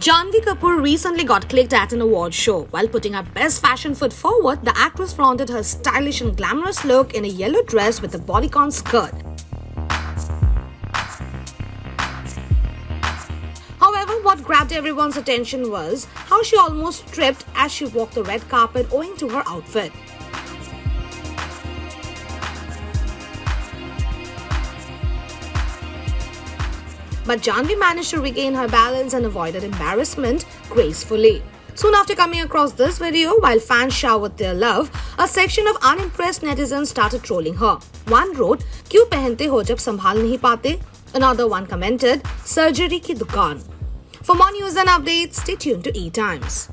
Janhvi Kapoor recently got clicked at an award show. While putting her best fashion foot forward, the actress flaunted her stylish and glamorous look in a yellow dress with a bodycon skirt. However, what grabbed everyone's attention was how she almost tripped as she walked the red carpet owing to her outfit. But Janhvi managed to regain her balance and avoided embarrassment gracefully. Soon after coming across this video, while fans showered their love, a section of unimpressed netizens started trolling her. One wrote, "Kyun pehante ho jab sambhal nahi pate?" Another one commented, "Surgery ki dukaan." For more news and updates, stay tuned to E-Times.